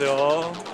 안녕하세요.